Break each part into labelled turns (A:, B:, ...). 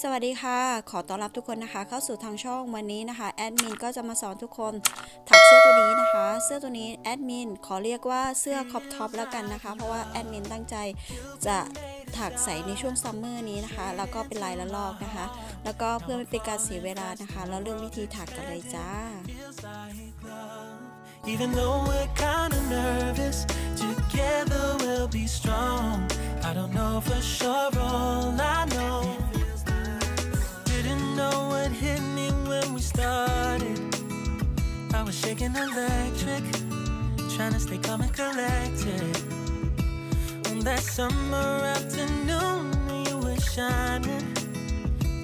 A: สวัสดีค่ะ ขอต้อนรับทุกคนนะคะ เข้าสู่ทางช่องวันนี้นะคะแอดมินก็จะมาสอนทุกคนถักเสื้อตัวนี้นะคะ เสื้อตัวนี้แอดมินขอเรียกว่าเสื้อ crop top แล้วกันนะคะ เพราะว่าแอดมินตั้งใจจะถักใส่ในช่วงซัมเมอร์นี้นะคะ แล้วก็เป็นลายระลอกนะคะ แล้วก็เพื่อไม่เป็นการเสียเวลานะคะ แล้วเริ่มวิธีถักกันเลยจ้า
B: Even though we're kinda nervous, together we'll be strong. I don't know for sure, all I know. Didn't know what hit me when we started. I was shaking electric, trying to stay calm and collected. On that summer afternoon, you were shining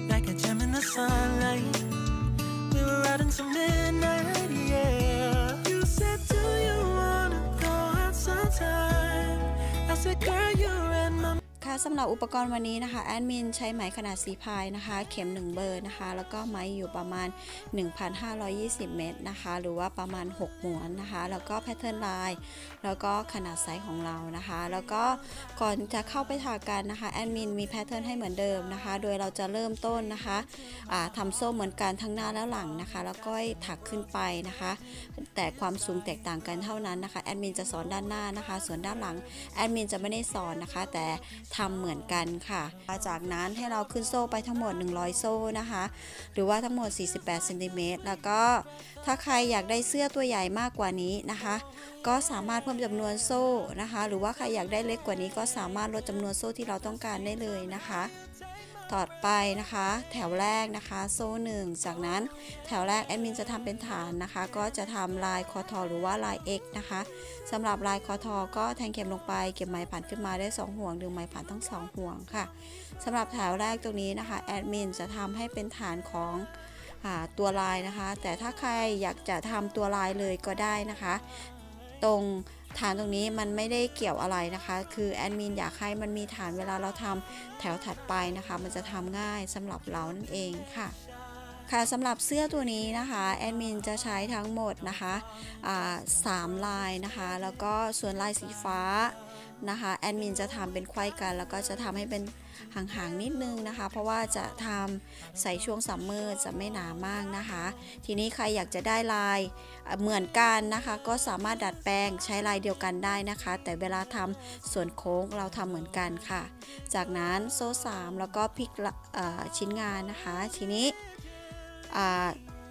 B: like a gem in the sunlight. We were out until midnight, yeah. You said, Do you wanna go out sometime? I said, Girl, you
A: คะสำหรับอุปกรณ์วันนี้นะคะแอดมินใช้ไหมขนาดสี่ ply นะคะ เข็ม 1 เบอร์นะคะ แล้วก็ไหมอยู่ประมาณ 1,520 เมตรนะคะ หรือว่าประมาณ 6 ม้วนนะคะ แล้วก็ pattern ลายแล้วก็ขนาดไซส์ของเรานะคะ แล้วก็ก่อนจะเข้าไปถักกันนะคะแอดมินมี pattern ให้เหมือนเดิมนะคะ โดยเราจะเริ่มต้นนะคะอ่าทำโซ่เหมือนกันทั้งหน้าและหลังนะคะ แล้วก็ถักขึ้นไปนะคะ แต่ความสูงแตกต่างกันเท่านั้นนะคะแอดมินจะสอนด้านหน้านะคะ ส่วนด้านหลังแอดมินจะไม่ได้สอนนะคะ แต่ทำเหมือนกันค่ะ จากนั้นให้เราขึ้นโซ่ไปทั้งหมด 100 โซ่นะคะ หรือว่าทั้งหมด 48เซนติเมตรแล้วก็ถ้าใครอยากได้เสื้อตัวใหญ่มากกว่านี้นะคะ ก็สามารถพิ่มจำนวนโซ่นะคะ หรือว่าใครอยากได้เล็กกว่านี้ก็สามารถลดจำนวนโซ่ที่เราต้องการได้เลยนะคะถอไปนะคะ แถวแรกนะคะ โซ่หนึ่งจากนั้นแถวแรกแอดมินจะทำเป็นฐานนะคะ ก็จะทำลายคอทอหรือว่าลาย X นะคะสำหรับลายคอทอก็แทงเข็มลงไปเก็บไหมผ่านขึ้นมาได้ 2 ห่วงดึงไหมผ่านทั้ง 2 ห่วงค่ะสำหรับแถวแรกตรงนี้นะคะแอดมินจะทำให้เป็นฐานของอตัวลายนะคะ แต่ถ้าใครอยากจะทำตัวลายเลยก็ได้นะคะ ตรง ฐานตรงนี้มันไม่ได้เกี่ยวอะไรนะคะ คือแอดมินอยากให้มันมีฐานเวลาเราทำแถวถัดไปนะคะ มันจะทำง่ายสำหรับเรานั่นเองค่ะค่ะสำหรับเสื้อตัวนี้นะคะแอดมินจะใช้ทั้งหมดนะคะสามลายนะคะ แล้วก็ส่วนลายสีฟ้านะคะแอดมินจะทำเป็นไขว้กัน แล้วก็จะทำให้เป็น ห่างๆนิดนึงนะคะ เพราะว่าจะทำใส่ช่วงซัมเมอร์จะไม่หนามากนะคะ ทีนี้ใครอยากจะได้ลายเหมือนกันนะคะ ก็สามารถดัดแปลงใช้ลายเดียวกันได้นะคะ แต่เวลาทำส่วนโค้งเราทำเหมือนกันค่ะ จากนั้นโซ่3แล้วก็พลิกชิ้นงานนะคะ ทีนี้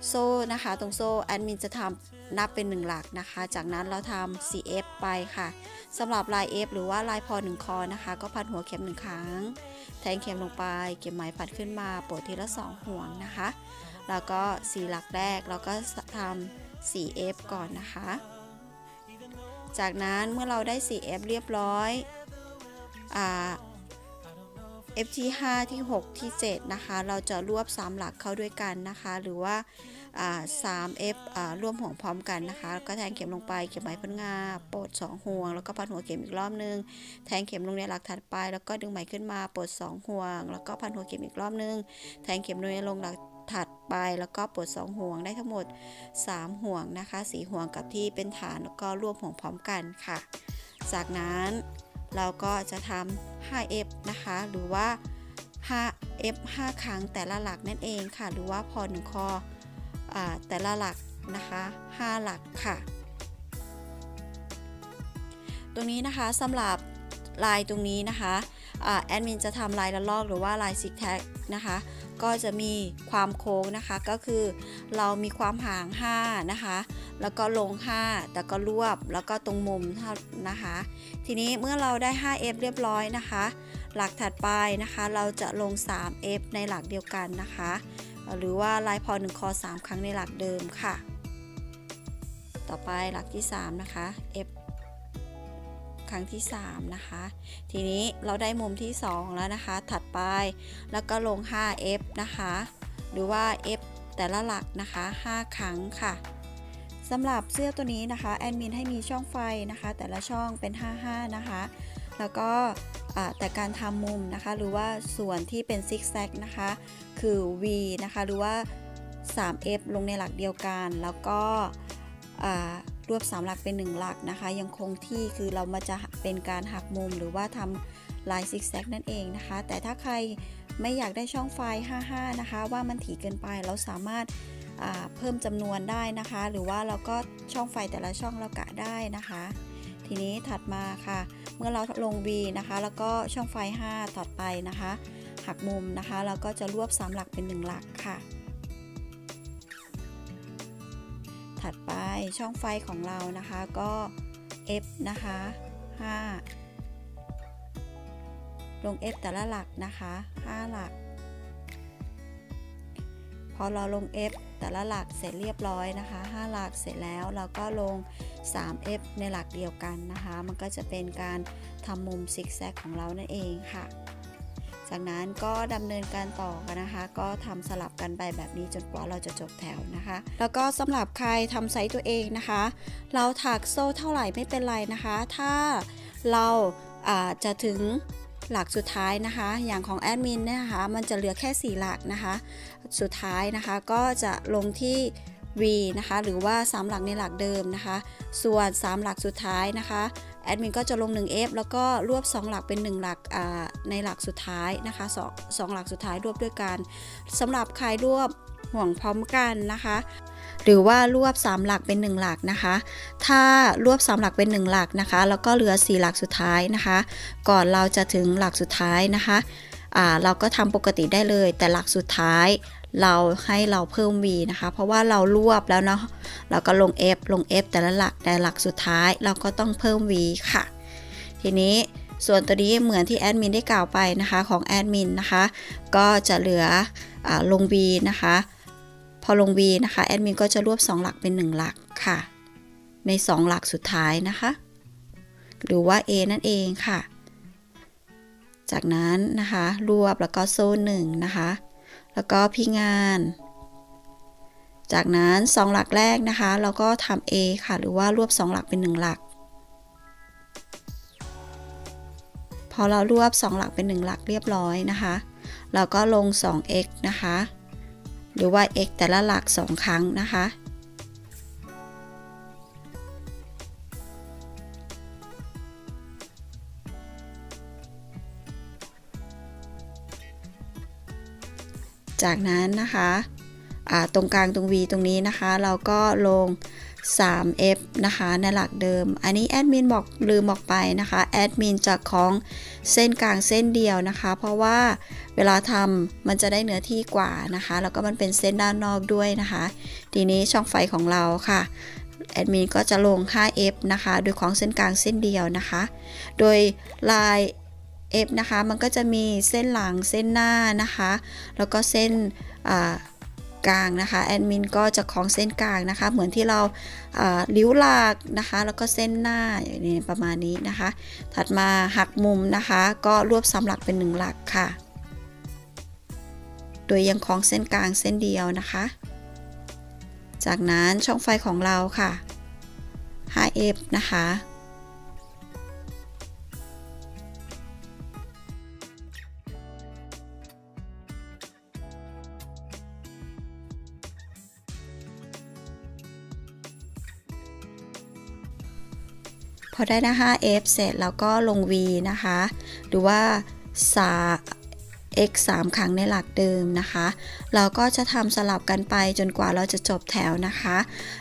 A: โซ่นะคะ ตรงโซ่แอดมินจะทำนับเป็น 1 หลักนะคะ จากนั้นเราทำ CF ไปค่ะสำหรับลาย F หรือว่าลายพอ1คอนะคะ ก็พันหัวเข็ม 1 ครั้ง แทงเข็มลงไป เก็บไหมปัดขึ้นมาปลดทีละ 2 ห่วงนะคะ แล้วก็ 4 หลักแรกเราก็ทำ 4F ก่อนนะคะ จากนั้นเมื่อเราได้ 4F เรียบร้อยอ่า F ที่ 5 ที่ 6 ที่ 7 นะคะ เราจะรวบ 3 หลักเข้าด้วยกันนะคะ หรือว่า 3F ร่วมห่วงพร้อมกันนะคะ ก็แทงเข็มลงไป เข็มไม้พันงาปลด2ห่วง แล้วก็พันหัวเข็มอีกรอบนึง แทงเข็มลงในหลักถัดไป แล้วก็ดึงไหมขึ้นมาปลด2ห่วง แล้วก็พันหัวเข็มอีกรอบนึง แทงเข็มลงในลงหลักถัดไป แล้วก็ปลด2ห่วง ได้ทั้งหมด 3 ห่วงนะคะ 4 ห่วงกับที่เป็นฐาน แล้วก็รวบห่วงพร้อมกันค่ะ จากนั้น เราก็จะทำ 5F นะคะ หรือว่า 5F 5 ครั้งแต่ละหลักนั่นเองค่ะ หรือว่าพอ1คออแต่ละหลักนะคะ 5 หลักค่ะ ตรงนี้นะคะสำหรับลายตรงนี้นะคะแอดมินจะทำลายละลอกหรือว่าลายซิกแท็กนะคะ ก็จะมีความโค้งนะคะก็คือเรามีความห่าง 5 นะคะ แล้วก็ลง 5 แต่ก็รวบแล้วก็ตรงมุมนะคะ ทีนี้เมื่อเราได้ 5F เรียบร้อยนะคะ หลักถัดไปนะคะ เราจะลง 3F ในหลักเดียวกันนะคะ หรือว่าลายพอ1คอ3 ครั้งในหลักเดิมค่ะ ต่อไปหลักที่ 3 นะคะ F ครั้งที่ 3 นะคะ ทีนี้เราได้มุมที่ 2 แล้วนะคะ ถัดไปแล้วก็ลง 5F นะคะ หรือว่า F แต่ละหลักนะคะ 5 ครั้งค่ะสำหรับเสื้อตัวนี้นะคะแอดมินให้มีช่องไฟนะคะ แต่ละช่องเป็น 55 นะคะ แล้วก็แต่การทำมุมนะคะ หรือว่าส่วนที่เป็นซิกแซกนะคะ คือ V นะคะ หรือว่า 3F ลงในหลักเดียวกัน แล้วก็ รวบ3หลักเป็น 1 หลักนะคะ ยังคงที่คือเรามาจะเป็นการหักมุมหรือว่าทำลายซิกแซกนั่นเองนะคะ แต่ถ้าใครไม่อยากได้ช่องไฟ55 นะคะ ว่ามันถี่เกินไปเราสามารถเพิ่มจำนวนได้นะคะ หรือว่าเราก็ช่องไฟแต่ละช่องเรากะได้นะคะ ทีนี้ถัดมาค่ะ เมื่อเราลง V นะคะ แล้วก็ช่องไฟ5ถัดไปนะคะ หักมุมนะคะ เราก็จะรวบ3หลักเป็น 1 หลักค่ะ ถัดไปช่องไฟของเรานะคะก็ F นะคะ 5 ลง F แต่ละหลักนะคะ 5 หลัก พอเราลง F แต่ละหลักเสร็จเรียบร้อยนะคะ 5 หลักเสร็จแล้วเราก็ลง 3F ในหลักเดียวกันนะคะ มันก็จะเป็นการทำมุมซิกแซกของเรานั่นเองค่ะ จากนั้นก็ดำเนินการต่อกันนะคะ ก็ทำสลับกันไปแบบนี้จนกว่าเราจะจบแถวนะคะ แล้วก็สำหรับใครทำไซต์ตัวเองนะคะ เราถักโซ่เท่าไหร่ไม่เป็นไรนะคะ ถ้าเราจะถึงหลักสุดท้ายนะคะ อย่างของแอดมินเนี่ยนะคะ มันจะเหลือแค่ 4 หลักนะคะ สุดท้ายนะคะก็จะลงที่ V นะคะ หรือว่า 3 หลักในหลักเดิมนะคะ ส่วน 3 หลักสุดท้ายนะคะ แอดมินก็จะลง 1F แล้วก็รวบ 2 หลักเป็น 1 หลักในหลักสุดท้ายนะคะ2 2หลักสุดท้ายรวบด้วยกันสำหรับใครรวบห่วงพร้อมกันนะคะ หรือว่ารวบ 3 หลักเป็น 1 หลักนะคะ ถ้ารวบ 3 หลักเป็น 1 หลักนะคะ แล้วก็เหลือ 4 หลักสุดท้ายนะคะ ก่อนเราจะถึงหลักสุดท้ายนะคะเราก็ทำปกติได้เลย แต่หลักสุดท้าย เราให้เราเพิ่ม v นะคะ เพราะว่าเรารวบแล้วเนาะเราก็ลง f ลง f แต่ละหลักแต่หลักสุดท้ายเราก็ต้องเพิ่ม v ค่ะ ทีนี้ส่วนตัวนี้เหมือนที่แอดมินได้กล่าวไปนะคะของแอดมินนะคะ ก็จะเหลืออลง v นะคะ พอลง v นะคะแอดมินก็จะรวบ 2 หลักเป็น 1 หลักค่ะ ใน 2 หลักสุดท้ายนะคะ หรือว่า a นั่นเองค่ะ จากนั้นนะคะรวบแล้วก็โซ่หนึ่งนะคะ แล้วก็พี่งาน จากนั้น 2 หลักแรกนะคะ เราก็ทำ A ค่ะ หรือว่ารวบ 2 หลักเป็น 1 หลัก พอเรารวบ 2 หลักเป็น 1 หลักเรียบร้อยนะคะ เราก็ลง 2x นะคะ หรือว่า x แต่ละหลัก 2 ครั้งนะคะ จากนั้นนะคะตรงกลางตรง V ตรงนี้นะคะ เราก็ลง 3F นะคะ ในหลักเดิม อันนี้แอดมินบอกลืมบอกไปนะคะแอดมินจะคล้องเส้นกลางเส้นเดียวนะคะ เพราะว่าเวลาทำมันจะได้เนื้อที่กว่านะคะ แล้วก็มันเป็นเส้นด้านนอกด้วยนะคะ ทีนี้ช่องไฟของเราค่ะแอดมินก็จะลง 5F นะคะ โดยของเส้นกลางเส้นเดียวนะคะ โดยลาย F นะคะ มันก็จะมีเส้นหลังเส้นหน้านะคะ แล้วก็เส้นกลางนะคะแอดมินก็จะคล้องเส้นกลางนะคะ เหมือนที่เราลิ้วหลักนะคะ แล้วก็เส้นหน้าอย่างนี้ประมาณนี้นะคะ ถัดมาหักมุมนะคะ ก็รวบซ้ำหลักเป็นหนึ่งหลักค่ะ โดยยังคล้องเส้นกลางเส้นเดียวนะคะ จากนั้นช่องไฟของเราค่ะ 5F นะคะ อได้นะ 5f เสร็จแล้วก็ลง v นะคะ หรือว่า3 x 3ครั้งในหลักเดิมนะคะ เราก็จะทำสลับกันไปจนกว่าเราจะจบแถวนะคะ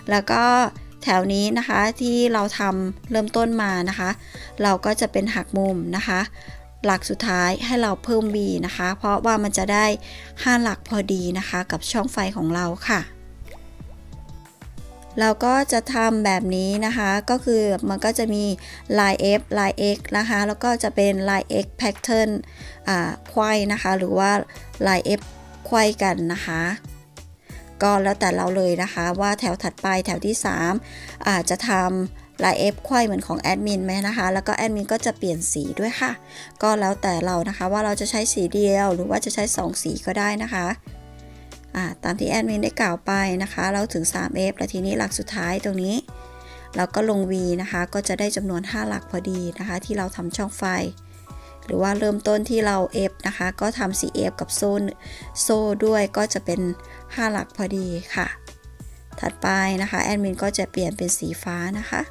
A: แล้วก็แถวนี้นะคะที่เราทำเริ่มต้นมานะคะ เราก็จะเป็นหักมุมนะคะ หลักสุดท้ายให้เราเพิ่ม v นะคะ เพราะว่ามันจะได้ 5 หลักพอดีนะคะ กับช่องไฟของเราค่ะ เราก็จะทำแบบนี้นะคะ ก็คือมันก็จะมีลาย F ลาย X นะคะ แล้วก็จะเป็นลาย X pattern อ่าควายนะคะ หรือว่าลาย F ควายกันนะคะ ก็แล้วแต่เราเลยนะคะ ว่าแถวถัดไปแถวที่ 3 อาจจะทำลาย F ควายเหมือนของแอดมินไหมนะคะ แล้วก็แอดมินก็จะเปลี่ยนสีด้วยค่ะ ก็แล้วแต่เรานะคะว่าเราจะใช้สีเดียวหรือว่าจะใช้ 2 สีก็ได้นะคะ ตามที่แอดมินได้กล่าวไปนะคะ เราถึง 3f แล้วทีนี้หลักสุดท้ายตรงนี้ เราก็ลง v นะคะ ก็จะได้จำนวน 5 หลักพอดีนะคะ ที่เราทำช่องไฟ หรือว่าเริ่มต้นที่เรา f นะคะ ก็ทำ 4f กับโซ่โซ่ด้วยก็จะเป็น 5 หลักพอดีค่ะ ถัดไปนะคะแอดมินก็จะเปลี่ยนเป็นสีฟ้านะคะ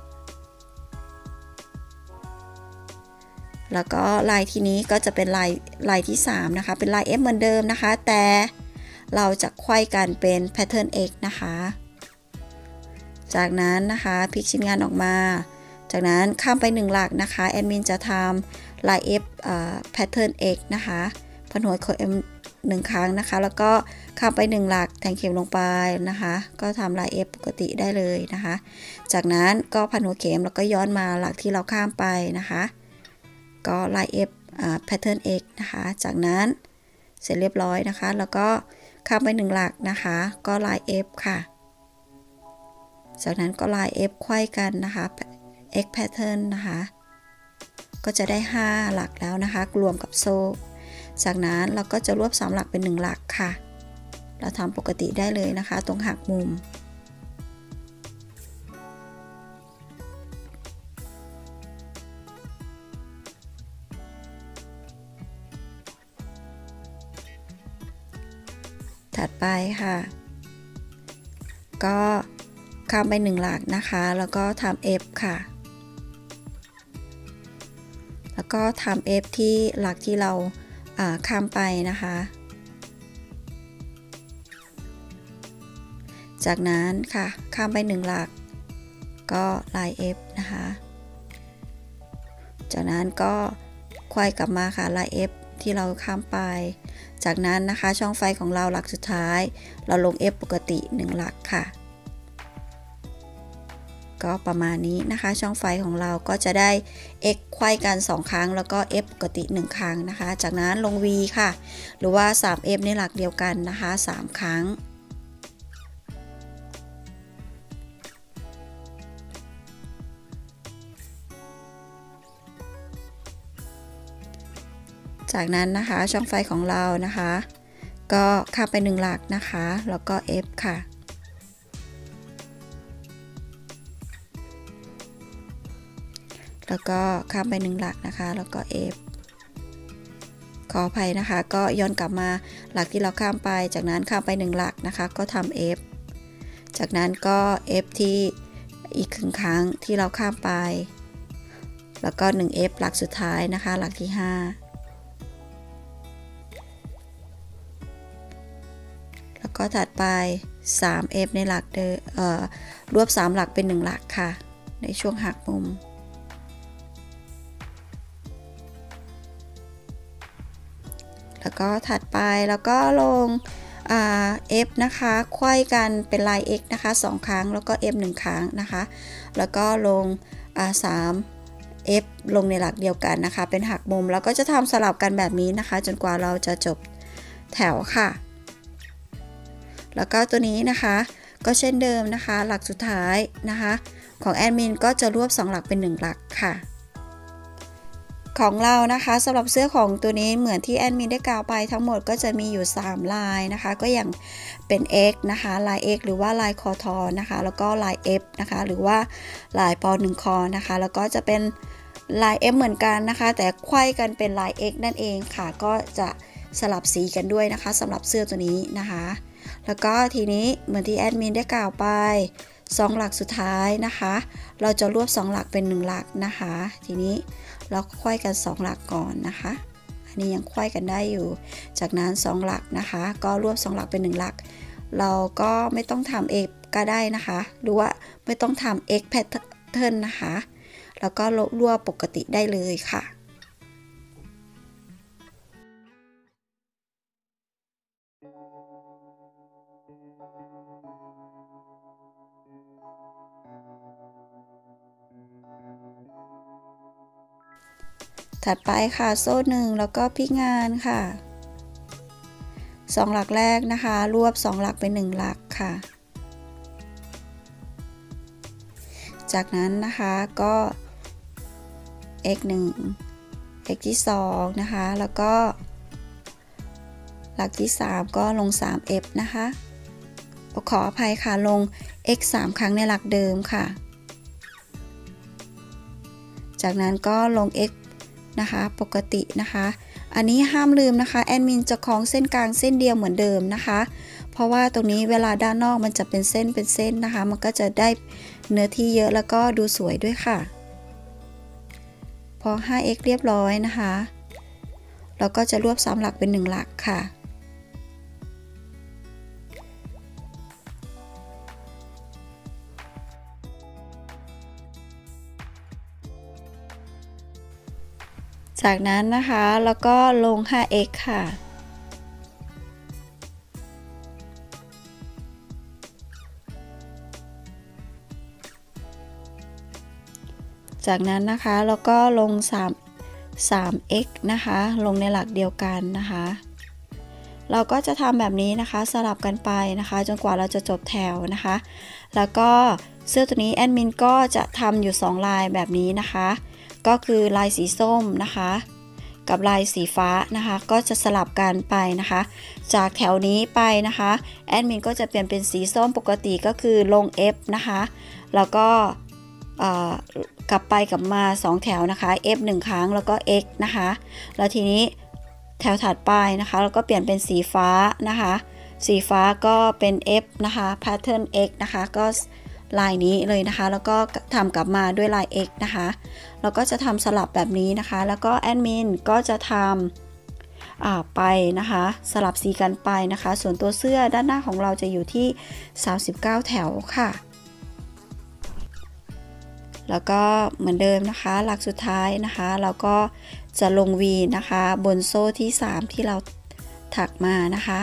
A: แล้วก็ลายทีนี้ก็จะเป็นลายลายที่ 3 นะคะ เป็นลาย F เหมือนเดิมนะคะ แต่ เราจะไขว้กันเป็นแพทเทิร์น X นะคะ จากนั้นนะคะพลิกชิ้นงานออกมา จากนั้นข้ามไป 1 หลักนะคะแอดมินจะทำลาย F pattern X นะคะพันหัวโค M หนึ่งครั้งนะคะ แล้วก็ข้ามไป 1 หลักแทงเข็มลงไปนะคะ ก็ทำลาย F ปกติได้เลยนะคะ จากนั้นก็พันหัวเข็มแล้วก็ย้อนมาหลักที่เราข้ามไปนะคะ ก็ลาย F แพทเทิร์น X นะคะ จากนั้นเสร็จเรียบร้อยนะคะ แล้วก็ ข้ามไป1หลักนะคะ ก็ลาย F ค่ะ จากนั้นก็ลาย F ไขว้กันนะคะ X pattern นะคะ ก็จะได้ 5 หลักแล้วนะคะรวมกับโซ่ จากนั้นเราก็จะรวบ 3 หลักเป็น 1 หลักค่ะ เราทำปกติได้เลยนะคะ ตรงหักมุม ถัดไปค่ะ ก็ข้ามไป1หลักนะคะ แล้วก็ทำ F ค่ะ แล้วก็ทำ F ที่หลักที่เราข้ามไปนะคะ จากนั้นค่ะข้ามไป1หลัก ก็ลาย F นะคะ จากนั้นก็ควายกลับมาค่ะลาย F ที่เราข้ามไป จากนั้นนะคะช่องไฟของเราหลักสุดท้าย เราลง F ปกติ 1 หลักค่ะ ก็ประมาณนี้นะคะ ช่องไฟของเราก็จะได้ x ไขว้กัน 2 ครั้ง แล้วก็ f ปกติ 1 ครั้งนะคะ จากนั้นลง v ค่ะ หรือว่า 3f ในหลักเดียวกันนะคะ 3 ครั้ง จากนั้นนะคะช่องไฟของเรานะคะ ก็ข้ามไป1หลักนะคะ แล้วก็ f ค่ะ แล้วก็ข้ามไป1หลักนะคะ แล้วก็ f ขออภัยนะคะ ก็ย้อนกลับมาหลักที่เราข้ามไป จากนั้นข้ามไป1หลักนะคะ ก็ทำ f จากนั้นก็ f ที่อีกครึ่งครั้งที่เราข้ามไป แล้วก็ 1f หลักสุดท้ายนะคะ หลักที่ 5 ก็ถัดไป 3f ในหลักเดเอ่อรวบ 3 หลักเป็น 1 หลักค่ะ ในช่วงหักมุม แล้วก็ถัดไปแล้วก็ลง f นะคะไขว้กันเป็นลาย x นะคะ 2 ครั้งแล้วก็ f 1 ครั้งนะคะ แล้วก็ลง 3 f ลงในหลักเดียวกันนะคะ เป็นหักมุมแล้วก็จะทำสลับกันแบบนี้นะคะ จนกว่าเราจะจบแถวค่ะ แล้วก็ตัวนี้นะคะ ก็เช่นเดิมนะคะ หลักสุดท้ายนะคะ ของแอดมินก็จะรวบ 2 หลักเป็น 1 หลักค่ะ ของเรานะคะสำหรับเสื้อของตัวนี้เหมือนที่แอดมินได้กล่าวไปทั้งหมดก็จะมีอยู่ 3 ลายนะคะ ก็อย่างเป็น X นะคะ ลาย X หรือว่าลายคอทอนะคะ แล้วก็ลาย F นะคะ หรือว่าลายปอ1คอนะคะ แล้วก็จะเป็นลาย F เหมือนกันนะคะ แต่ไขว้กันเป็นลาย X นั่นเองค่ะ ก็จะสลับสีกันด้วยนะคะสำหรับเสื้อตัวนี้นะคะ แล้วก็ทีนี้เหมือนที่แอดมินได้กล่าวไป 2 หลักสุดท้ายนะคะ เราจะรวบ 2 หลักเป็น 1 หลักนะคะ ทีนี้เราไขว้กัน 2 หลักก่อนนะคะ อันนี้ยังไขว้กันได้อยู่ จากนั้น 2 หลักนะคะ ก็รวบ 2 หลักเป็น 1 หลัก เราก็ไม่ต้องทำ x ก็ได้นะคะ หรือว่าไม่ต้องทำ x pattern นะคะ แล้วก็รวบปกติได้เลยค่ะ ถัดไปค่ะโซ่หนึ่งแล้วก็พลิกงานค่ะสองหลักแรกนะคะ รวบสองหลักเป็นหนึ่งหลักค่ะ จากนั้นนะคะก็ x 1 x ที่2นะคะ แล้วก็ หลักที่ 3 ก็ลง 3f นะคะขออภัยค่ะลง x 3 ครั้งในหลักเดิมค่ะ จากนั้นก็ลง x นะคะปกตินะคะ อันนี้ห้ามลืมนะคะแอดมินจะคล้องเส้นกลางเส้นเดียวเหมือนเดิมนะคะ เพราะว่าตรงนี้เวลาด้านนอกมันจะเป็นเส้นเป็นเส้นนะคะ มันก็จะได้เนื้อที่เยอะแล้วก็ดูสวยด้วยค่ะ พอ 5x เรียบร้อยนะคะ เราก็จะรวบ3หลักเป็น 1 หลักค่ะ จากนั้นนะคะแล้วก็ลง 5x ค่ะ จากนั้นนะคะแล้วก็ลง 3 3x นะคะ ลงในหลักเดียวกันนะคะ เราก็จะทำแบบนี้นะคะสลับกันไปนะคะ จนกว่าเราจะจบแถวนะคะ แล้วก็เสื้อตัวนี้แอดมินก็จะทำอยู่ 2 ลายแบบนี้นะคะ ก็คือลายสีส้มนะคะ กับลายสีฟ้านะคะ ก็จะสลับกันไปนะคะ จากแถวนี้ไปนะคะแอดมินก็จะเปลี่ยนเป็นสีส้มปกติก็คือลง F นะคะ แล้วก็กลับไปกลับมา 2 แถวนะคะ f 1 ครั้งแล้วก็ x นะคะ แล้วทีนี้แถวถัดไปนะคะเราก็เปลี่ยนเป็นสีฟ้านะคะ สีฟ้าก็เป็น f นะคะ pattern x นะคะ ก็ ลายนี้เลยนะคะ แล้วก็ทำกลับมาด้วยลาย x นะคะเราก็จะทำสลับแบบนี้นะคะ แล้วก็แอดมินก็จะทำไปนะคะ สลับสีกันไปนะคะ ส่วนตัวเสื้อด้านหน้าของเราจะอยู่ที่ 39 แถวค่ะ แล้วก็เหมือนเดิมนะคะ หลักสุดท้ายนะคะ เราก็จะลง V นะคะ บนโซ่ที่ 3 ที่เราถักมานะคะ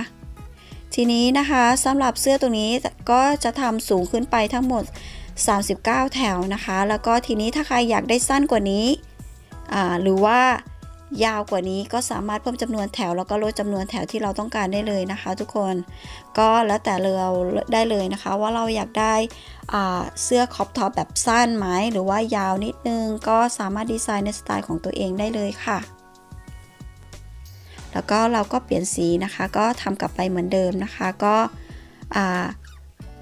A: ทีนี้นะคะสำหรับเสื้อตัวนี้ก็จะทำสูงขึ้นไปทั้งหมด 39 แถวนะคะ แล้วก็ทีนี้ถ้าใครอยากได้สั้นกว่านี้ หรือว่ายาวกว่านี้ก็สามารถเพิ่มจำนวนแถว แล้วก็ลดจำนวนแถวที่เราต้องการได้เลยนะคะ ทุกคนก็แล้วแต่เราได้เลยนะคะ ว่าเราอยากได้เสื้อคอปท็อปแบบสั้นไหมหรือว่ายาวนิดนึง ก็สามารถดีไซน์ในสไตล์ของตัวเองได้เลยค่ะ แล้วก็เราก็เปลี่ยนสีนะคะ ก็ทำกลับไปเหมือนเดิมนะคะ ก็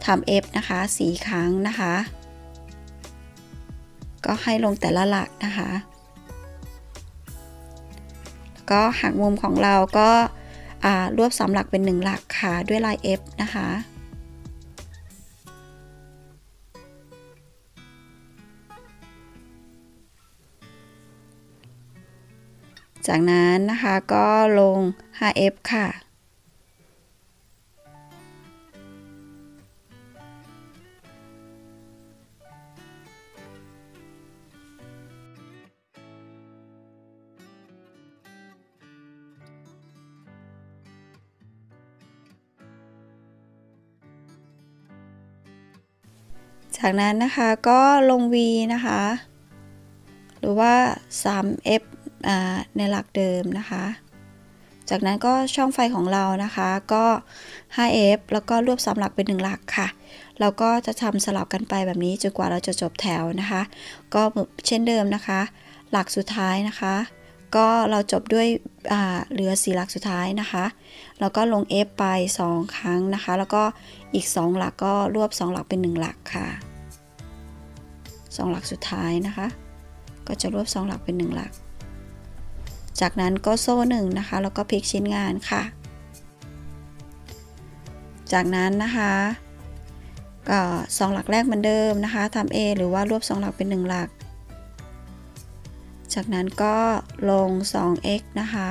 A: ทำเอฟนะคะสีครั้งนะคะ ก็ให้ลงแต่ละหลักนะคะแล้วก็หักมุมของเราก็รวบสามหลักเป็น1หลักค่ะด้วยลาย F นะคะ จากนั้นนะคะก็ลง 5F ค่ะ จากนั้นนะคะก็ลง V นะคะ หรือว่า 3F ในหลักเดิมนะคะ จากนั้นก็ช่องไฟของเรานะคะก็ 5F แล้วก็รวบ3หลักเป็น 1 หลักค่ะ เราก็จะทำสลับกันไปแบบนี้จนกว่าเราจะจบแถวนะคะ ก็เช่นเดิมนะคะ หลักสุดท้ายนะคะ ก็เราจบด้วยเหลือสีหลักสุดท้ายนะคะ แล้วก็ลง F ไป 2 ครั้งนะคะ แล้วก็อีก 2 หลักก็รวบ 2 หลักเป็น 1 หลักค่ะ 2 หลักสุดท้ายนะคะ ก็จะรวบ 2 หลักเป็น 1 หลัก จากนั้นก็โซ่1นะคะ แล้วก็พลิกชิ้นงานค่ะ จากนั้นนะคะก็สองหลักแรกเหมือนเดิมนะคะทำ A หรือว่ารวบ2หลักเป็น1หลัก จากนั้นก็ลง 2x นะคะ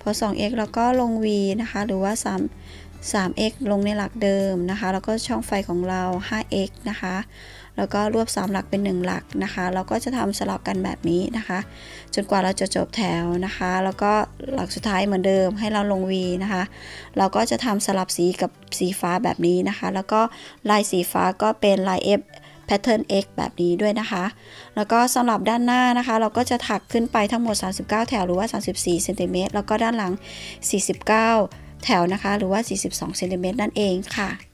A: พอ 2x แล้วก็ลง v นะคะ หรือว่า 3 3x ลงในหลักเดิมนะคะ แล้วก็ช่องไฟของเรา 5x นะคะ แล้วก็รวบ3หลักเป็น 1 หลักนะคะ เราก็จะทำสลับกันแบบนี้นะคะ จนกว่าเราจะจบแถวนะคะ แล้วก็หลักสุดท้ายเหมือนเดิมให้เราลง V นะคะ เราก็จะทำสลับสีกับสีฟ้าแบบนี้นะคะ แล้วก็ลายสีฟ้าก็เป็นลาย F pattern X แบบนี้ด้วยนะคะ แล้วก็สำหรับด้านหน้านะคะ เราก็จะถักขึ้นไปทั้งหมด 39 แถวหรือว่า 34เซนติเมตรแล้วก็ด้านหลัง 49 แถวนะคะ หรือว่า 42เซนติเมตรนั่นเองค่ะ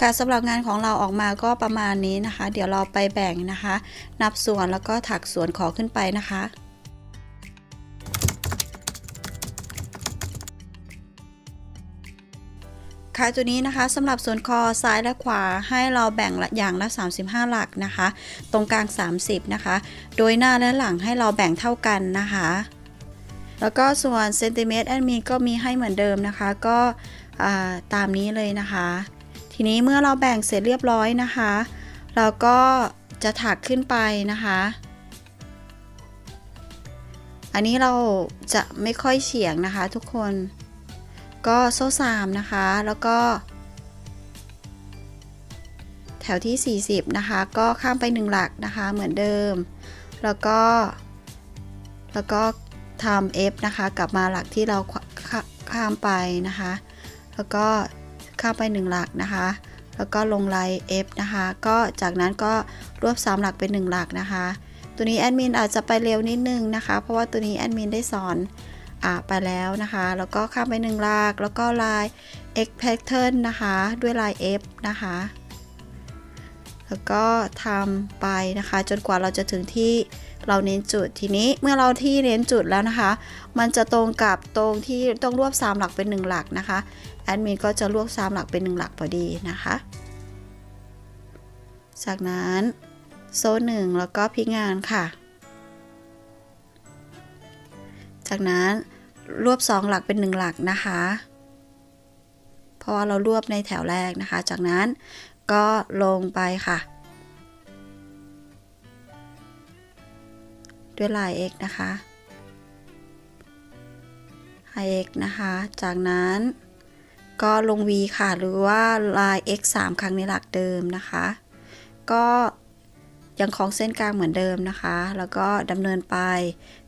A: ค่ะสำหรับงานของเราออกมาก็ประมาณนี้นะคะ เดี๋ยวเราไปแบ่งนะคะ นับส่วนแล้วก็ถักส่วนขอขึ้นไปนะคะค่ะตัวนี้นะคะสำหรับส่วนคอซ้ายและขวาให้เราแบ่งอย่างละ 35 หลักนะคะ ตรงกลาง 30 นะคะ โดยหน้าและหลังให้เราแบ่งเท่ากันนะคะ แล้วก็ส่วนเซนติเมตรแอดมินก็มีให้เหมือนเดิมนะคะ ก็ตามนี้เลยนะคะ ทีนี้เมื่อเราแบ่งเสร็จเรียบร้อยนะคะ เราก็จะถักขึ้นไปนะคะ อันนี้เราจะไม่ค่อยเฉียงนะคะทุกคน ก็โซ่สามนะคะ แล้วก็ แถวที่ 40 นะคะ ก็ข้ามไป 1 หลักนะคะเหมือนเดิม แล้วก็ แล้วก็ทำ F นะคะ กลับมาหลักที่เราข้ามไปนะคะ แล้วก็ ข้ามไป 1 หลักนะคะ แล้วก็ลงลน์ F นะคะ ก็จากนั้นก็รวบ 3 หลักเป็น 1 หลักนะคะ ตัวนี้แอดมินอาจจะไปเร็วนิดนึงนะคะ เพราะว่าตัวนี้แอดมินได้สอนอ่าไปแล้วนะคะ แล้วก็ข้ามไป 1 หลัก แล้วก็ลาย X pattern นะคะ ด้วยลาย F นะคะ แล้วก็ทำไปนะคะ จนกว่าเราจะถึงที่เราเน้นจุดทีนี้เมื่อเราที่เน้นจุดแล้วนะคะ มันจะตรงกับตรงที่ต้องรวบ 3 หลักเป็น 1 หลักนะคะ ดมินก็จะรวบ3หลักเป็น1หลักพอดีนะคะ จากนั้นโซ่หนึ่งแล้วก็พลิกงานค่ะ จากนั้นรวบ 2 หลักเป็น 1 หลักนะคะ เพราะว่าเรารวบในแถวแรกนะคะ จากนั้นก็ลงไปค่ะ ด้วยลาย x นะคะลาย x นะคะ จากนั้น ก็ลง v ค่ะ หรือว่าลาย x 3 ครั้งในหลักเดิมนะคะ ก็ยังคงเส้นกลางเหมือนเดิมนะคะ แล้วก็ดำเนินไป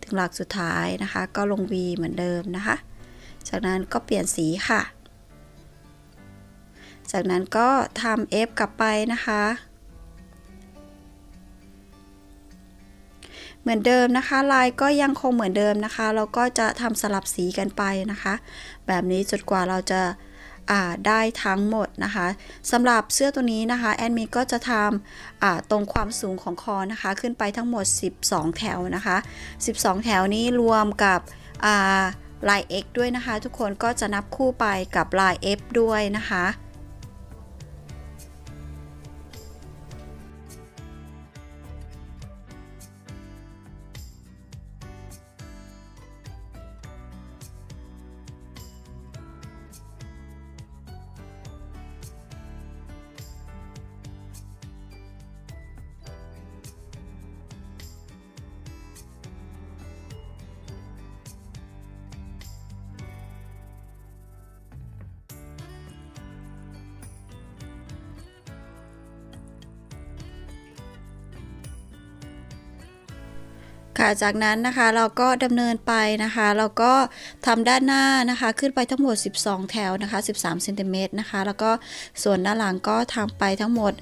A: ถึงหลักสุดท้ายนะคะ ก็ลง v เหมือนเดิมนะคะ จากนั้นก็เปลี่ยนสีค่ะ จากนั้นก็ทำ F กลับไปนะคะ เหมือนเดิมนะคะ ลายก็ยังคงเหมือนเดิมนะคะ เราก็จะทำสลับสีกันไปนะคะ แบบนี้จนกว่าเราจะ ได้ทั้งหมดนะคะสำหรับเสื้อตัวนี้นะคะแอนมินก็จะทำตรงความสูงของคอนะคะ ขึ้นไปทั้งหมด 12 แถวนะคะ 12 แถวนี้รวมกับลาย X ด้วยนะคะ ทุกคนก็จะนับคู่ไปกับลาย F ด้วยนะคะ ค่ะ จากนั้นนะคะเราก็ดำเนินไปนะคะ เราก็ทำด้านหน้านะคะ ขึ้นไปทั้งหมด 12 แถวนะคะ 13เซนติเมตรนะคะ แล้วก็ส่วนด้านหลังก็ทำไปทั้งหมด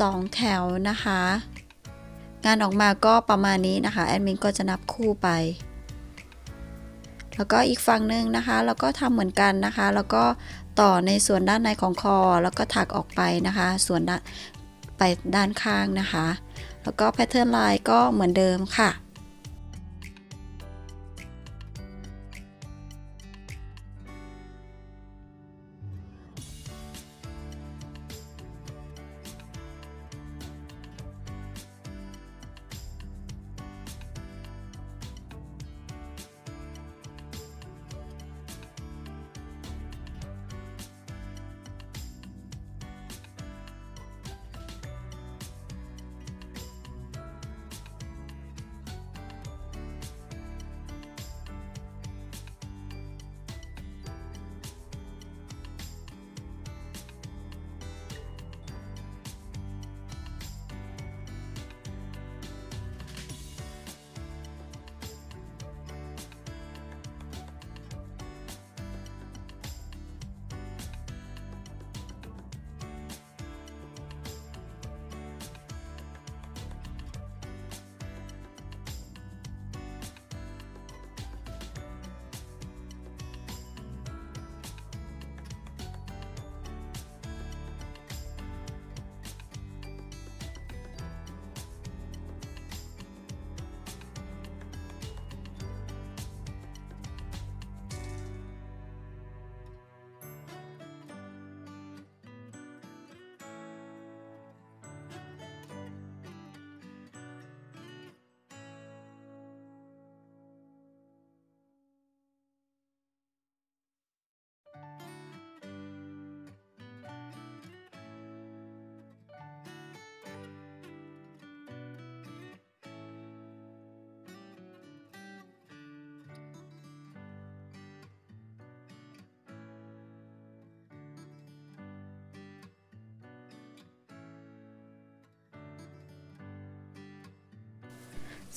A: สองแถวนะคะ งานออกมาก็ประมาณนี้นะคะ แอดมินก็จะนับคู่ไป แล้วก็อีกฝั่งหนึ่งนะคะเราก็ทำเหมือนกันนะคะ แล้วก็ต่อในส่วนด้านในของคอ แล้วก็ถักออกไปนะคะ ส่วนไปด้านข้างนะคะ แล้วก็แพทเทิร์นลายก็เหมือนเดิมค่ะ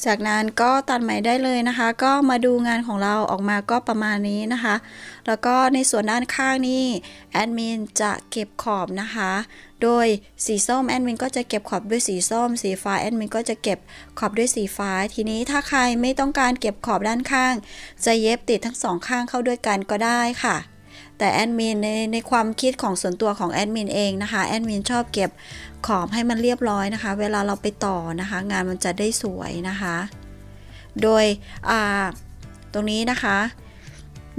A: จากนั้นก็ตัดไหมได้เลยนะคะ ก็มาดูงานของเราออกมาก็ประมาณนี้นะคะ แล้วก็ในส่วนด้านข้างนี่แอดมินจะเก็บขอบนะคะ โดยสีส้มแอดมินก็จะเก็บขอบด้วยสีส้ม สีฟ้าแอดมินก็จะเก็บขอบด้วยสีฟ้า ทีนี้ถ้าใครไม่ต้องการเก็บขอบด้านข้าง จะเย็บติดทั้งสองข้างเข้าด้วยกันก็ได้ค่ะ แต่แอดมินในในความคิดของส่วนตัวของแอดมินเองนะคะแอดมินชอบเก็บขอบให้มันเรียบร้อยนะคะ เวลาเราไปต่อนะคะ งานมันจะได้สวยนะคะ โดยตรงนี้นะคะ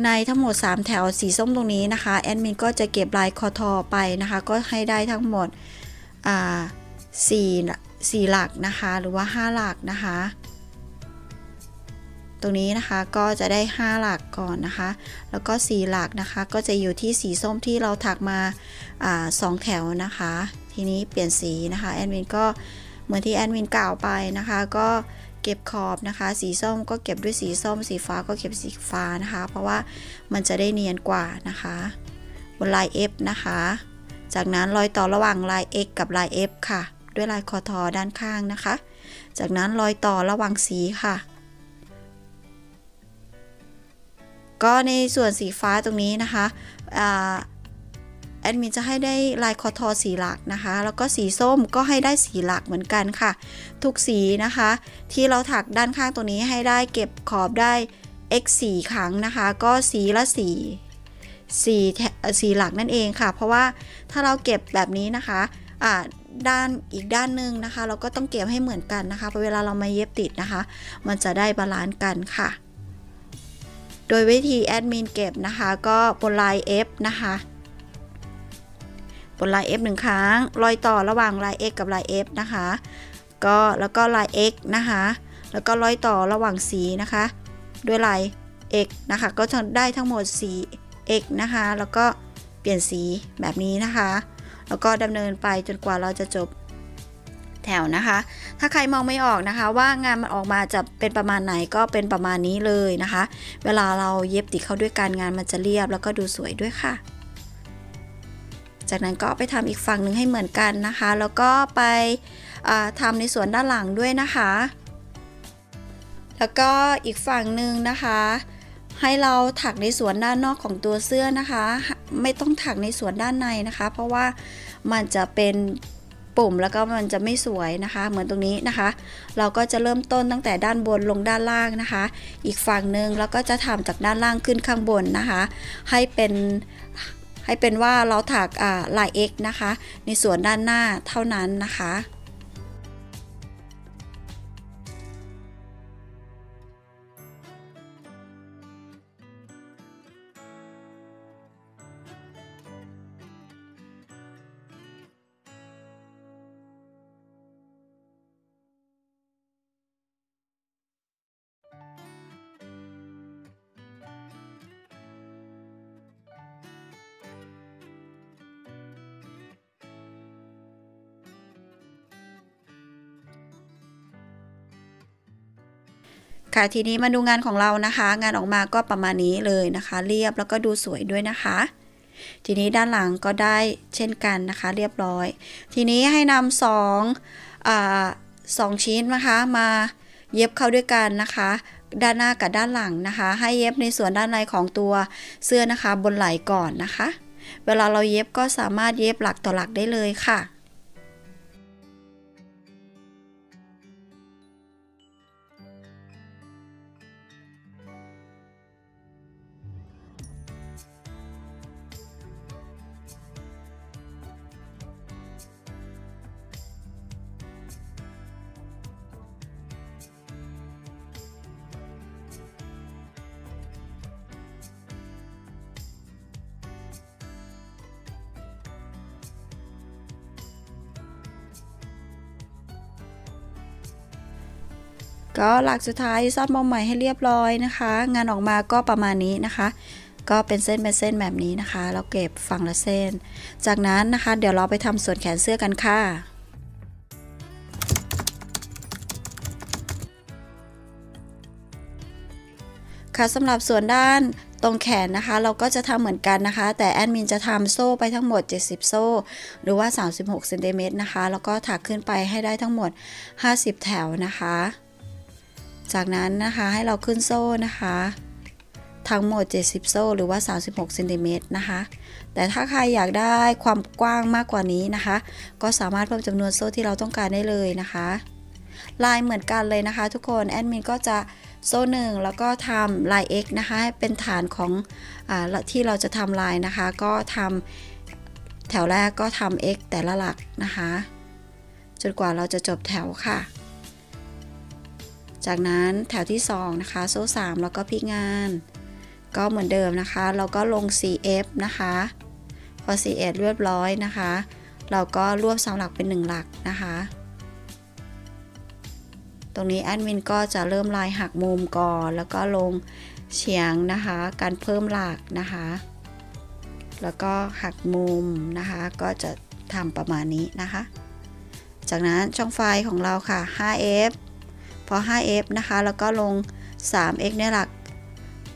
A: ในทั้งหมด 3 แถวสีส้มตรงนี้นะคะแอดมินก็จะเก็บลายคอทอไปนะคะ ก็ให้ได้ทั้งหมดอ่าสี่สี่หลักนะคะ หรือว่า 5 หลักนะคะ ตรงนี้นะคะก็จะได้ 5 หลักก่อนนะคะ แล้วก็ 4 หลักนะคะก็จะอยู่ที่สีส้มที่เราถักมาอาสองแถวนะคะ ทีนี้เปลี่ยนสีนะคะแอดมินก็เหมือนที่แอดมินกล่าวไปนะคะ ก็เก็บขอบนะคะ สีส้มก็เก็บด้วยสีส้ม สีฟ้าก็เก็บสีฟ้านะคะ เพราะว่ามันจะได้เนียนกว่านะคะบนลาย F นะคะ จากนั้นรอยต่อระหว่างลาย X กับลาย F ค่ะ ด้วยลายคอทอด้านข้างนะคะ จากนั้นรอยต่อระหว่างสีค่ะ ก็ในส่วนสีฟ้าตรงนี้นะคะแอดมินจะให้ได้ลายคอทอสีหลักนะคะ แล้วก็สีส้มก็ให้ได้สีหลักเหมือนกันค่ะ ทุกสีนะคะ ที่เราถักด้านข้างตรงนี้ให้ได้เก็บขอบได้ x 4ครั้งนะคะ ก็สีละสีสีสีหลักนั่นเองค่ะ เพราะว่าถ้าเราเก็บแบบนี้นะคะอ่าด้านอีกด้านหนึ่งนะคะ เราก็ต้องเก็บให้เหมือนกันนะคะเพราะเวลาเรามาเย็บติดนะคะ มันจะได้ balance กันค่ะ โดยวิธีแอดมินเก็บนะคะ ก็บนลาย F นะคะบนลาย F หนึ่งครั้ง รอยต่อระหว่างลาย X กับลาย F นะคะ ก็แล้วก็ลาย X นะคะ แล้วก็รอยต่อระหว่างสีนะคะ ด้วยลาย X นะคะ ก็จะได้ทั้งหมดสี่ X นะคะ แล้วก็เปลี่ยนสีแบบนี้นะคะ แล้วก็ดำเนินไปจนกว่าเราจะจบแถวนะคะ ถ้าใครมองไม่ออกนะคะ ว่างานมันออกมาจะเป็นประมาณไหนก็เป็นประมาณนี้เลยนะคะ เวลาเราเย็บติดเข้าด้วยการงานมันจะเรียบแล้วก็ดูสวยด้วยค่ะ จากนั้นก็ไปทำอีกฝั่งหนึ่งให้เหมือนกันนะคะ แล้วก็ไปทำในส่วนด้านหลังด้วยนะคะ แล้วก็อีกฝั่งหนึ่งนะคะให้เราถักในส่วนด้านนอกของตัวเสื้อนะคะ ไม่ต้องถักในส่วนด้านในนะคะ เพราะว่ามันจะเป็น ปุ่มแล้วก็มันจะไม่สวยนะคะ เหมือนตรงนี้นะคะ เราก็จะเริ่มต้นตั้งแต่ด้านบนลงด้านล่างนะคะ อีกฝั่งหนึ่งแล้วก็จะทำจากด้านล่างขึ้นข้างบนนะคะ ให้เป็นให้เป็นว่าเราถักลาย X นะคะ ในส่วนด้านหน้าเท่านั้นนะคะ ค่ะ ทีนี้มาดูงานของเรานะคะ งานออกมาก็ประมาณนี้เลยนะคะ เรียบแล้วก็ดูสวยด้วยนะคะ ทีนี้ด้านหลังก็ได้เช่นกันนะคะ เรียบร้อย ทีนี้ให้นำสองอสองชิ้นนะคะ มาเย็บเข้าด้วยกันนะคะ ด้านหน้ากับด้านหลังนะคะ ให้เย็บในส่วนด้านในของตัวเสื้อนะคะ บนไหล่ก่อนนะคะ เวลาเราเย็บก็สามารถเย็บหลักต่อหลักได้เลยค่ะ ก็หลักสุดท้ายซ่อนบอมใหม่ให้เรียบร้อยนะคะ งานออกมาก็ประมาณนี้นะคะ ก็เป็นเส้นเป็นเส้นแบบนี้นะคะ เราเก็บฝั่งละเส้น จากนั้นนะคะเดี๋ยวเราไปทำส่วนแขนเสื้อกันค่ะค่ะสำหรับส่วนด้านตรงแขนนะคะ เราก็จะทำเหมือนกันนะคะ แต่แอดมินจะทำโซ่ไปทั้งหมด 70 โซ่ หรือว่า 36เซนติเมตรนะคะ แล้วก็ถักขึ้นไปให้ได้ทั้งหมด 50 แถวนะคะ จากนั้นนะคะให้เราขึ้นโซ่นะคะ ทั้งหมด 70 โซ่หรือว่า 36เซนติเมตรนะคะ แต่ถ้าใครอยากได้ความกว้างมากกว่านี้นะคะ ก็สามารถเพิ่มจำนวนโซ่ที่เราต้องการได้เลยนะคะ ลายเหมือนกันเลยนะคะ ทุกคนแอดมินก็จะโซ่หนึ่งแล้วก็ทำลาย x นะคะ เป็นฐานของอที่เราจะทำลายนะคะ ก็ทำแถวแรกก็ทำ x แต่ละหลักนะคะ จนกว่าเราจะจบแถวค่ะ จากนั้นแถวที่ 2 นะคะ โซ่ 3 แล้วก็พลิกงาน ก็เหมือนเดิมนะคะ เราก็ลง cf นะคะ พอ cf เรียบร้อยนะคะ เราก็รวบสองหลักเป็น 1 หลักนะคะ ตรงนี้แอดมินก็จะเริ่มลายหักมุมก่อน แล้วก็ลงเฉียงนะคะ การเพิ่มหลักนะคะ แล้วก็หักมุมนะคะ ก็จะทำประมาณนี้นะคะ จากนั้นช่องไฟของเราค่ะ 5f พอ 5f นะคะ แล้วก็ลง 3x ในหลัก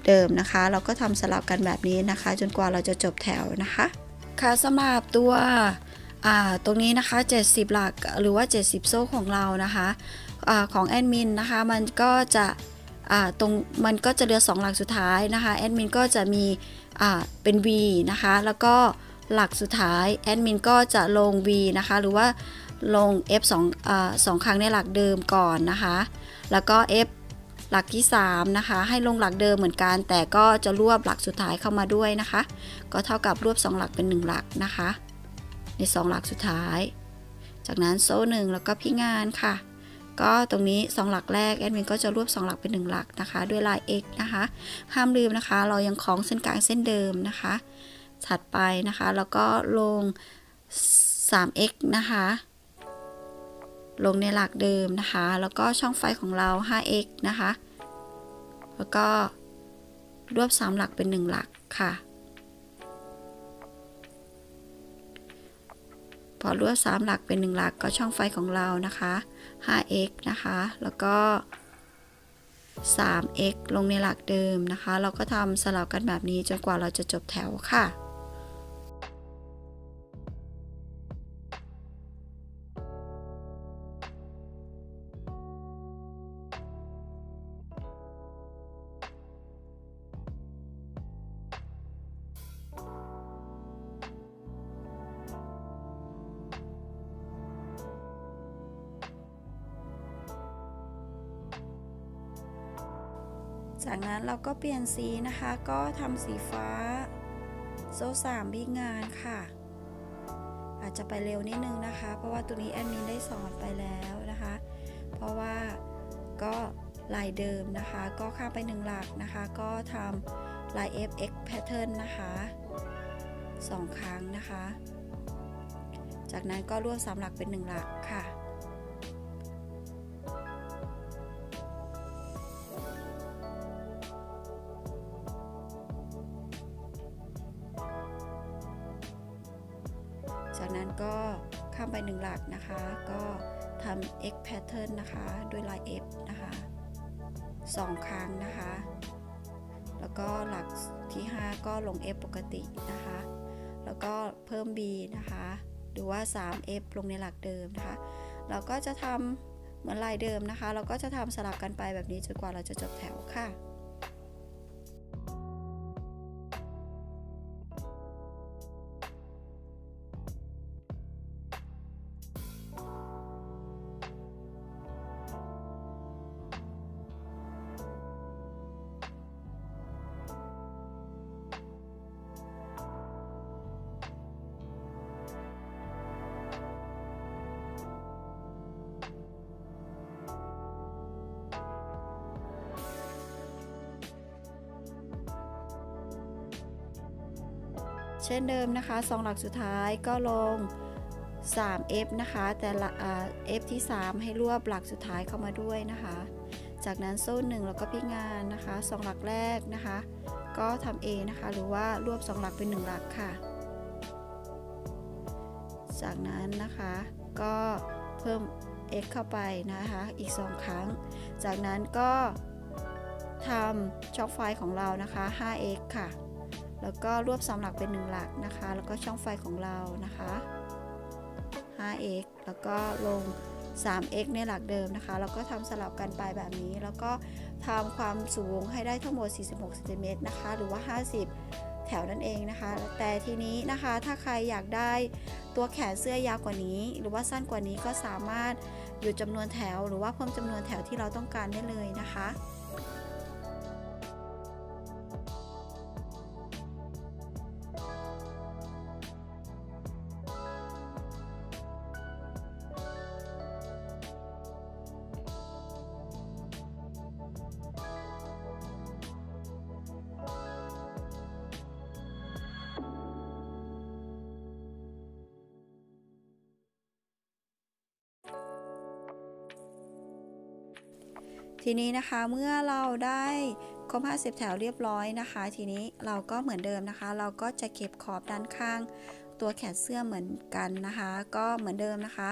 A: เดิมนะคะ เราก็ทำสลับกันแบบนี้นะคะ จนกว่าเราจะจบแถวนะคะ ค่ะสำหรับตัวตรงนี้นะคะ 70 หลักหรือว่า 70 โซ่ของเรานะคะอของแอดมินนะคะ มันก็จะตรงมันก็จะเหลือ 2 หลักสุดท้ายนะคะแอดมินก็จะมีเป็น V นะคะ แล้วก็หลักสุดท้ายแอดมินก็จะลง V นะคะ หรือว่าลง F 2อ่า2ครั้งในหลักเดิมก่อนนะคะ แล้วก็ F หลักที่ 3 นะคะ ให้ลงหลักเดิมเหมือนกัน แต่ก็จะรวบหลักสุดท้ายเข้ามาด้วยนะคะ ก็เท่ากับรวบ 2 หลักเป็น 1 หลักนะคะ ใน 2 หลักสุดท้าย จากนั้นโซ่1แล้วก็พิงานค่ะ ก็ตรงนี้ 2 หลักแรกแอดมินก็จะรวบ 2 หลักเป็น 1 หลักนะคะ ด้วยลาย x นะคะ ห้ามลืมนะคะ เรายังคล้องเส้นกลางเส้นเดิมนะคะ ถัดไปนะคะ แล้วก็ลง 3x นะคะ ลงในหลักเดิมนะคะ แล้วก็ช่องไฟของเรา 5x นะคะ แล้วก็รวบ 3 หลักเป็น 1 หลักค่ะ พอรวบ 3 หลักเป็น 1 หลักก็ช่องไฟของเรานะคะ 5x นะคะ แล้วก็ 3x ลงในหลักเดิมนะคะ เราก็ทำสลับกันแบบนี้จนกว่าเราจะจบแถวค่ะ นั้นเราก็เปลี่ยนสีนะคะ ก็ทำสีฟ้า โซ่สามบีงานค่ะ อาจจะไปเร็วนิดนึงนะคะ เพราะว่าตัวนี้แอดมินได้สอนไปแล้วนะคะ เพราะว่าก็ลายเดิมนะคะ ก็ข้ามไปหนึ่งหลักนะคะ ก็ทำลาย fx pattern นะคะสองครั้งนะคะ จากนั้นก็รวบสามหลักเป็นหนึ่งหลักค่ะ 3 f ลงในหลักเดิมนะคะ เราก็จะทำเหมือนลายเดิมนะคะ เราก็จะทำสลับกันไปแบบนี้จนกว่าเราจะจบแถวค่ะ นเดิมนะคะ2หลักสุดท้ายก็ลง 3f นะคะ แต่ละ f ที่ 3 ให้รวบหลักสุดท้ายเข้ามาด้วยนะคะ จากนั้นโซ่1แล้วก็พิงานนะคะ2หลักแรกนะคะ ก็ทำเอนะคะ หรือว่ารวบ2หลักเป็น1หลักค่ะ จากนั้นนะคะก็เพิ่ม x เข้าไปนะคะ อีก 2 ครั้ง จากนั้นก็ทำช่องไฟของเรานะคะ 5x ค่ะ แล้วก็รวบสามหลักเป็น 1 หลักนะคะ แล้วก็ช่องไฟของเรานะคะ 5x แล้วก็ลง 3x ในหลักเดิมนะคะ แล้วก็ทำสลับกันไปแบบนี้ แล้วก็ทำความสูงให้ได้ทั้งหมด 46ซนติเมตรนะคะ หรือว่า 50 แถวนั่นเองนะคะ แต่ทีนี้นะคะ ถ้าใครอยากได้ตัวแขนเสื้อยาวกว่านี้ หรือว่าสั้นกว่านี้ก็สามารถหยุดจำนวนแถว หรือว่าเพิ่มจำนวนแถวที่เราต้องการได้เลยนะคะ ทีนี้นะคะเมื่อเราได้ครบ50 แถวเรียบร้อยนะคะ ทีนี้เราก็เหมือนเดิมนะคะ เราก็จะเก็บขอบด้านข้าง ตัวแขนเสื้อเหมือนกันนะคะ ก็เหมือนเดิมนะคะ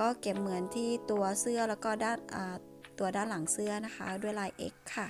A: ก็เก็บเหมือนที่ตัวเสื้อแล้วก็ด้านตัวด้านหลังเสื้อนะคะ ด้วยลาย X ค่ะ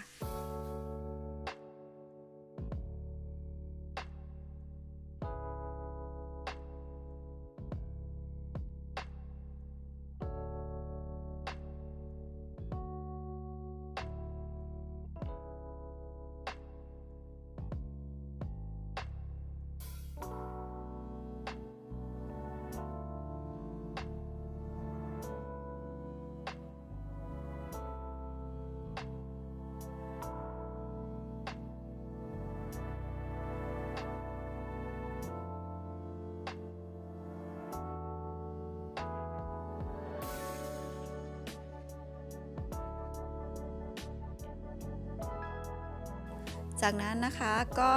A: จากนั้นนะคะก็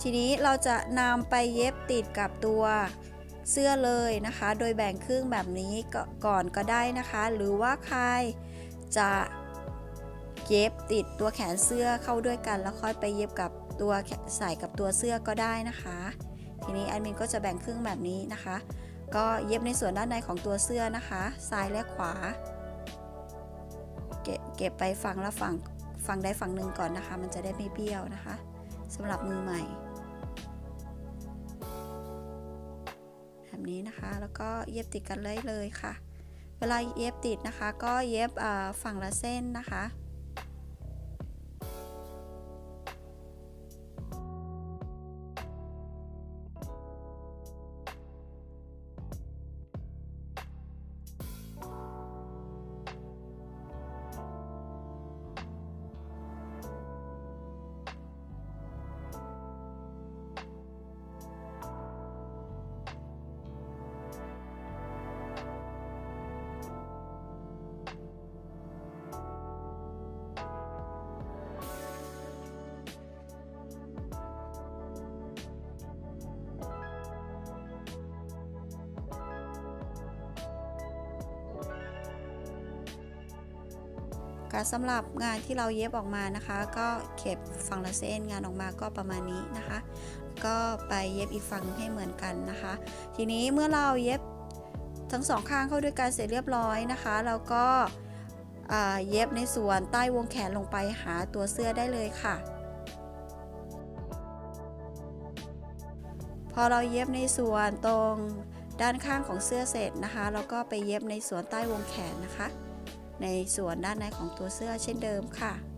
A: ทีนี้เราจะนำไปเย็บติดกับตัวเสื้อเลยนะคะ โดยแบ่งครึ่งแบบนี้ก่อนก็ได้นะคะ หรือว่าใครจะเย็บติดตัวแขนเสื้อเข้าด้วยกัน แล้วค่อยไปเย็บกับตัวใส่กับตัวเสื้อก็ได้นะคะ ทีนี้แอดมินก็จะแบ่งครึ่งแบบนี้นะคะ ก็เย็บในส่วนด้านในของตัวเสื้อนะคะ ซ้ายและขวา เก็บเก็บไปฝั่งละฝั่ง ฝั่งใดฝั่งหนึ่งก่อนนะคะ มันจะได้ไม่เบี้ยวนะคะสำหรับมือใหม่ แบบนี้นะคะแล้วก็เย็บติดกันเลยเลยค่ะ เวลาเย็บติดนะคะ ก็เย็บฝั่งละเส้นนะคะ สำหรับงานที่เราเย็บออกมานะคะ ก็เก็บฝั่งละเส้นงานออกมาก็ประมาณนี้นะคะ ก็ไปเย็บอีกฝั่งให้เหมือนกันนะคะ ทีนี้เมื่อเราเย็บทั้งสองข้างเข้าด้วยกันเสร็จเรียบร้อยนะคะเราก็เย็บในส่วนใต้วงแขนลงไปหาตัวเสื้อได้เลยค่ะ พอเราเย็บในส่วนตรงด้านข้างของเสื้อเสร็จนะคะ เราก็ไปเย็บในส่วนใต้วงแขนนะคะ ในส่วนด้านในของตัวเสื้อเช่นเดิมค่ะ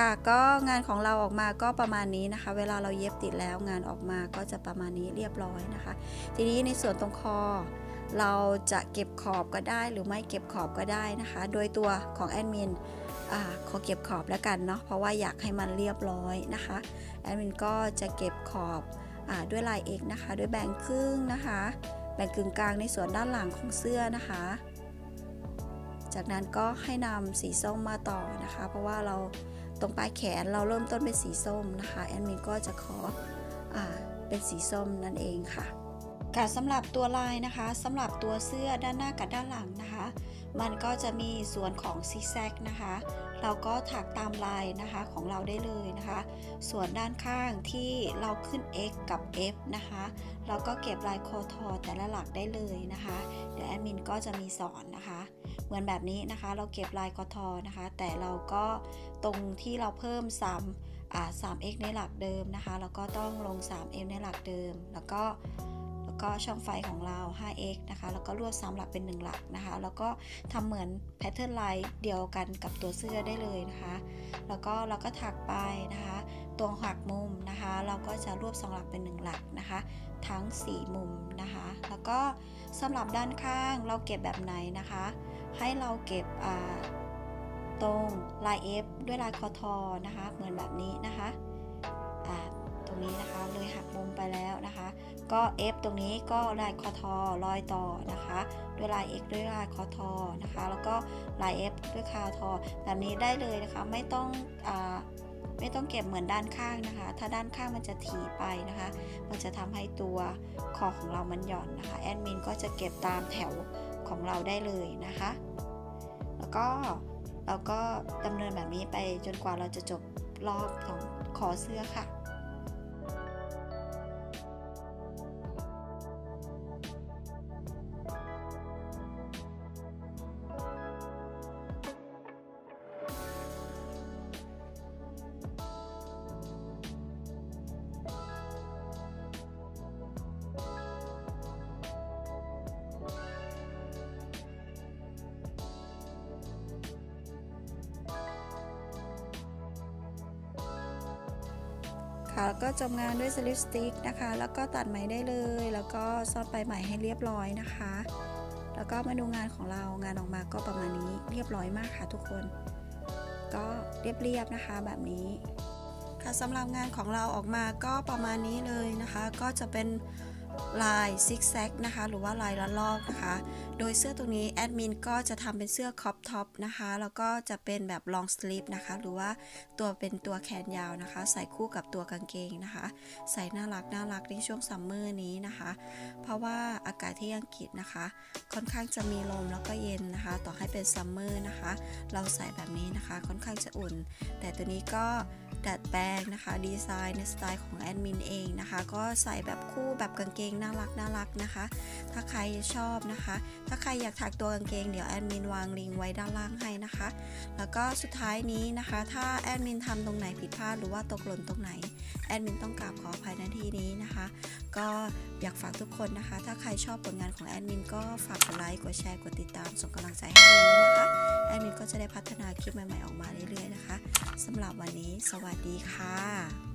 A: ค่ะก็งานของเราออกมาก็ประมาณนี้นะคะ เวลาเราเย็บติดแล้วงานออกมาก็จะประมาณนี้เรียบร้อยนะคะ ทีนี้ในส่วนตรงคอ เราจะเก็บขอบก็ได้ หรือไม่เก็บขอบก็ได้นะคะ โดยตัวของแอดมินอขอเก็บขอบแล้วกันเนาะเพราะว่าอยากให้มันเรียบร้อยนะคะแอดมินก็จะเก็บขอบอด้วยลายเอกนะคะ ด้วยแบ่งครึ่งนะคะ แบ่งกึ่งกลางในส่วนด้านหลังของเสื้อนะคะจากนั้นก็ให้นำสีส้มมาต่อนะคะ เพราะว่าเรา ตรงปลายแขนเราเริ่มต้นเป็นสีส้มนะคะแอดมินก็จะขออเป็นสีส้มนั่นเองค่ะค่ะสำหรับตัวลายนะคะสำหรับตัวเสื้อด้านหน้ากับด้านหลังนะคะ มันก็จะมีส่วนของซิกแซกนะคะ เราก็ถักตามลายนะคะของเราได้เลยนะคะ ส่วนด้านข้างที่เราขึ้น x กับ f นะคะ เราก็เก็บลายคอทอแต่ละหลักได้เลยนะคะ เดี๋ยวแอดมินก็จะมีสอนนะคะ เหมือนแบบนี้นะคะ เราเก็บลายคอทอนะคะ แต่เราก็ตรงที่เราเพิ่ม3อ่า 3x ในหลักเดิมนะคะ แล้วก็ต้องลง 3m ในหลักเดิม แล้วก็แล้วก็ช่องไฟของเรา 5x นะคะ แล้วก็รวด3หลักเป็น 1 หลักนะคะ แล้วก็ทำเหมือนแพทเทิร์นลายเดียวกันกับตัวเสื้อได้เลยนะคะ แล้วก็เราก็ถักไปนะคะ ตรงหักมุมนะคะ เราก็จะรวบ2หลักเป็น 1 หลักนะคะ ทั้ง 4 มุมนะคะ แล้วก็สำหรับด้านข้างเราเก็บแบบไหนนะคะ ให้เราเก็บตรงลาย F ด้วยลายคอทอนะคะ เหมือนแบบนี้นะคะตรงนี้นะคะเลยหักมุมไปแล้วนะคะ ก็ F ตรงนี้ก็ลายคอทอรอยต่อนะคะ ด้วยลาย X ด้วยลายคอทอนะคะ แล้วก็ลาย F ด้วยคาทอแบบนี้ได้เลยนะคะไม่ต้องอไม่ต้องเก็บเหมือนด้านข้างนะคะ ถ้าด้านข้างมันจะถี่ไปนะคะ มันจะทำให้ตัวคอของเรามันหย่อนนะคะ แอดมินก็จะเก็บตามแถว ของเราได้เลยนะคะ แล้วก็เราก็ดำเนินแบบนี้ไปจนกว่าเราจะจบรอบของคอเสื้อค่ะ ค่ะแล้วก็จบงานด้วย slip stitch นะคะ แล้วก็ตัดไหมได้เลย แล้วก็ซ่อนปลายไหมให้เรียบร้อยนะคะ แล้วก็มาดูงานของเรางานออกมาก็ประมาณนี้เรียบร้อยมากค่ะทุกคน ก็เรียบๆนะคะแบบนี้ค่ะสำหรับงานของเราออกมาก็ประมาณนี้เลยนะคะ ก็จะเป็น ลายซิกแซกนะคะหรือว่าลายระลอกนะคะ โดยเสื้อตรงนี้แอดมินก็จะทำเป็นเสื้อ crop top นะคะแล้วก็จะเป็นแบบ long sleeve นะคะหรือว่าตัวเป็นตัวแขนยาวนะคะ ใส่คู่กับตัวกางเกงนะคะ ใส่น่ารักน่ารักในช่วง summer นี้นะคะ เพราะว่าอากาศที่อังกฤษนะคะ ค่อนข้างจะมีลมแล้วก็เย็นนะคะ ต่อให้เป็น summer นะคะ เราใส่แบบนี้นะคะค่อนข้างจะอุ่น แต่ตัวนี้ก็ ดัดแปลงนะคะ ดีไซน์ในสไตล์ของแอดมินเองนะคะ ก็ใส่แบบคู่แบบกางเกงน่ารักน่ารักนะคะ ถ้าใครชอบนะคะ ถ้าใครอยากถักตัวกางเกงเดี๋ยวแอดมินวางลิงก์ไว้ด้านล่างให้นะคะ แล้วก็สุดท้ายนี้นะคะ ถ้าแอดมินทำตรงไหนผิดพลาดหรือว่าตกหล่นตรงไหนแอดมินต้องกราบขออภัยในที่นี้นะคะ ก็อยากฝากทุกคนนะคะ ถ้าใครชอบผลงานของแอดมินก็ฝากกดไลค์กดแชร์กดติดตามส่งกำลังใจให้แอดมินด้วยนะคะแอดมินก็จะได้พัฒนาคลิปใหม่ๆออกมาเรื่อยๆนะคะสำหรับวันนี้สวัสดวัสดีค่ะ